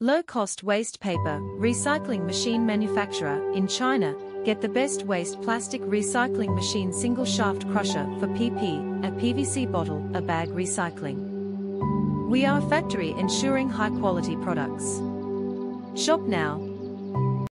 Low-cost waste paper recycling machine manufacturer in China. Get the best waste plastic recycling machine single shaft crusher for PP, a PVC bottle, a bag recycling. We are a factory ensuring high quality products. Shop now